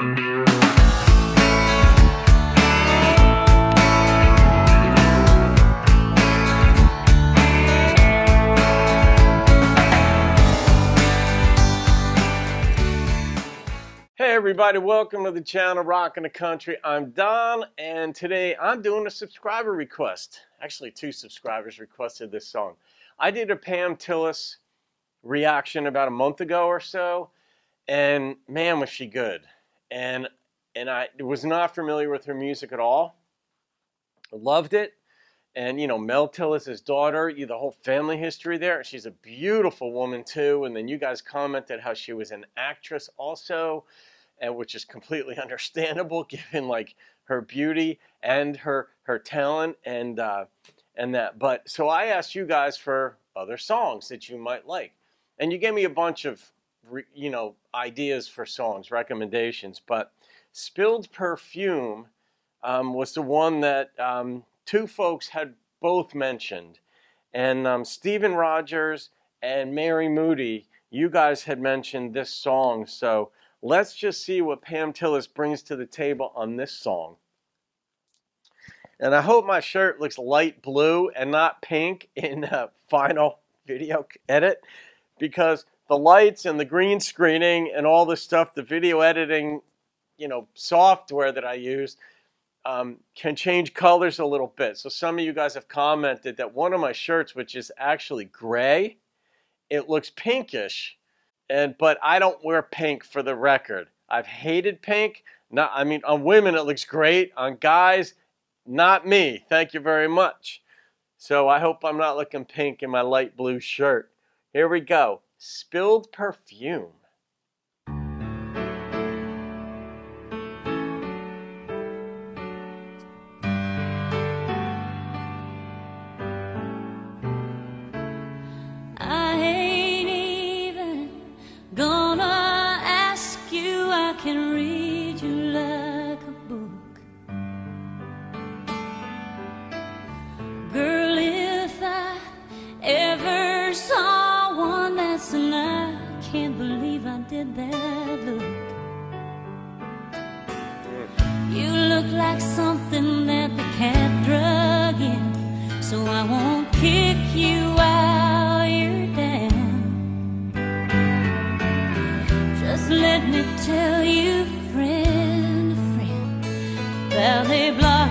Hey everybody, welcome to the channel Rockin' the Country. I'm Don, and today I'm doing a subscriber request. Actually, two subscribers requested this song. I did a Pam Tillis reaction about a month ago or so, and man, was she good. And and I was not familiar with her music at all. Loved it. And you know, Mel Tillis' daughter, you the whole family history there. She's a beautiful woman too. And then you guys commented how she was an actress also and which is completely understandable given like her beauty and her her talent and uh, and that. But so I asked you guys for other songs that you might like, and you gave me a bunch of you know ideas for songs, recommendations. But "Spilled Perfume" um, was the one that um, two folks had both mentioned, and um, Stephen Rogers and Mary Moody. You guys had mentioned this song, so Let's just see what Pam Tillis brings to the table on this song. And I hope my shirt looks light blue and not pink in the final video edit because the lights and the green screening and all this stuff, the video editing, you know, software that I use um, can change colors a little bit. So some of you guys have commented that one of my shirts, which is actually gray, it looks pinkish and but I don't wear pink for the record. I've hated pink. Not, I mean, on women it looks great. On guys, not me. Thank you very much. So I hope I'm not looking pink in my light blue shirt. Here we go. Spilled perfume. Did that look? You look like something that the cat drug in, so I won't kick you while you're down. Just let me tell you, friend, friend, Valley Block,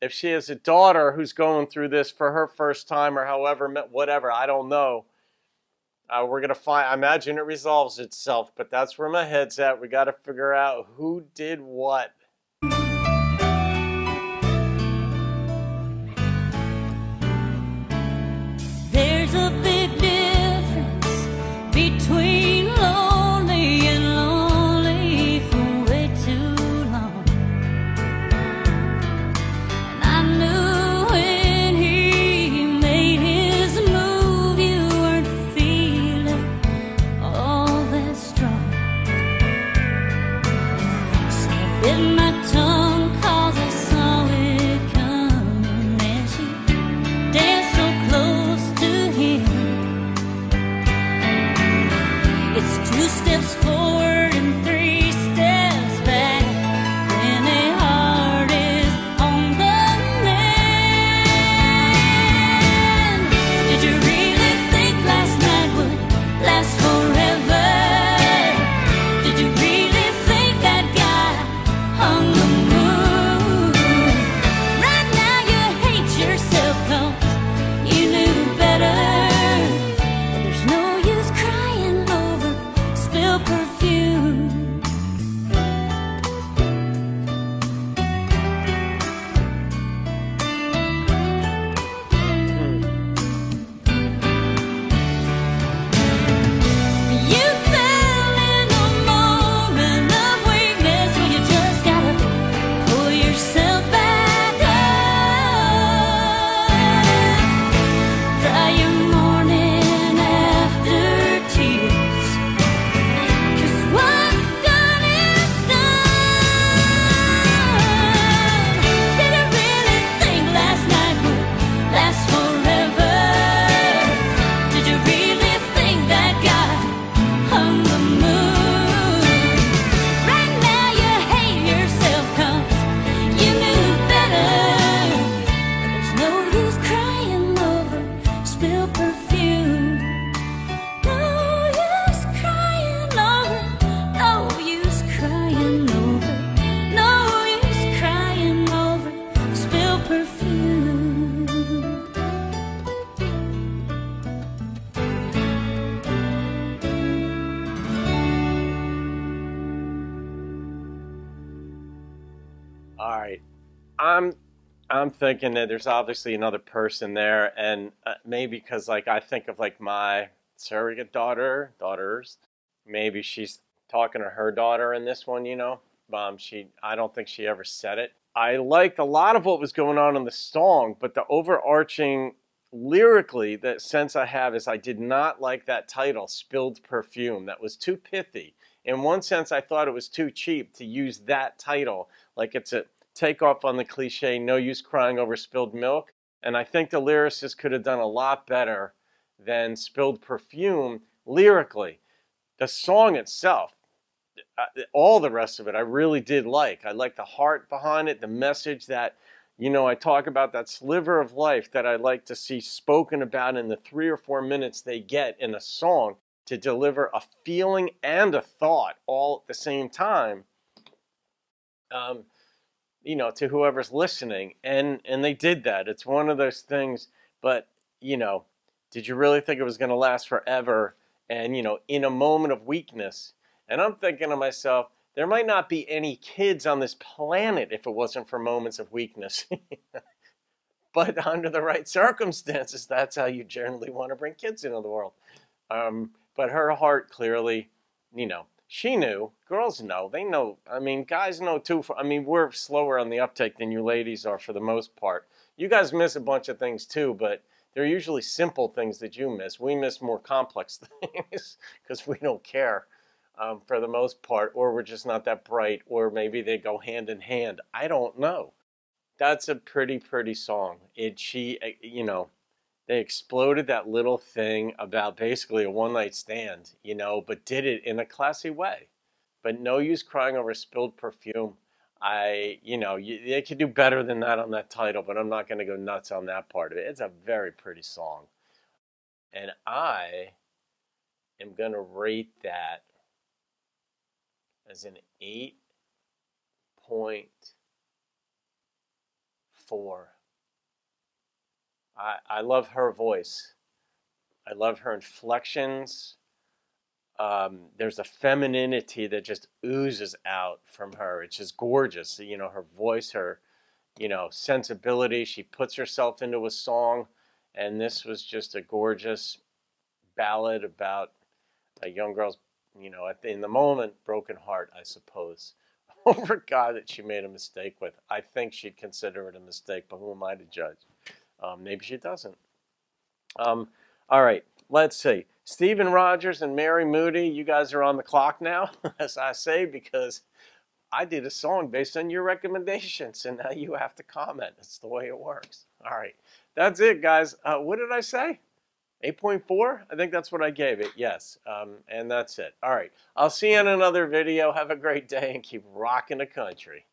if she has a daughter who's going through this for her first time or however, whatever, I don't know. Uh, we're gonna find. I imagine it resolves itself, but that's where my head's at. We got to figure out who did what. I'm I'm thinking that there's obviously another person there, and uh, maybe because like I think of like my surrogate daughter, daughters, maybe she's talking to her daughter in this one. You know, um, she I don't think she ever said it. I liked a lot of what was going on in the song, but the overarching lyrically that sense I have is I did not like that title, Spilled Perfume. That was too pithy. In one sense, I thought it was too cheap to use that title, like it's a takeoff on the cliche, no use crying over spilled milk. And I think the lyricist could have done a lot better than Spilled Perfume lyrically. The song itself, uh, all the rest of it, I really did like. I like the heart behind it, the message that, you know, I talk about that sliver of life that I like to see spoken about in the three or four minutes they get in a song to deliver a feeling and a thought all at the same time. Um, you know, to whoever's listening, and and they did that. It's one of those things. But you know, did you really think it was going to last forever? And you know, in a moment of weakness, and I'm thinking to myself, there might not be any kids on this planet if it wasn't for moments of weakness. but under the right circumstances, that's how you generally want to bring kids into the world. Um, but her heart clearly, you know, she knew. Girls know. They know. I mean, guys know too. For, I mean, we're slower on the uptake than you ladies are for the most part. You guys miss a bunch of things too, but they're usually simple things that you miss. We miss more complex things because we don't care um, for the most part, or we're just not that bright, or maybe they go hand in hand. I don't know. That's a pretty, pretty song. It, she, eh, you know, they exploded that little thing about basically a one night stand, you know, but did it in a classy way. But no use crying over spilled perfume. I, you know, you, they could do better than that on that title, but I'm not going to go nuts on that part of it. It's a very pretty song. And I am going to rate that as an 8.4. I, I love her voice. I love her inflections. Um, there's a femininity that just oozes out from her. It's just gorgeous. You know, her voice, her, you know, sensibility. She puts herself into a song, and this was just a gorgeous ballad about a young girl's you know, the, in the moment, broken heart, I suppose, over guy that she made a mistake with. I think she'd consider it a mistake, but who am I to judge? Um, maybe she doesn't. Um, all right, let's see. Stephen Rogers and Mary Moody, you guys are on the clock now, as I say, because I did a song based on your recommendations, and now you have to comment. It's the way it works. All right, that's it, guys. Uh, what did I say? 8.4? I think that's what I gave it, yes. Um, and that's it. All right. I'll see you in another video. Have a great day and keep rocking the country.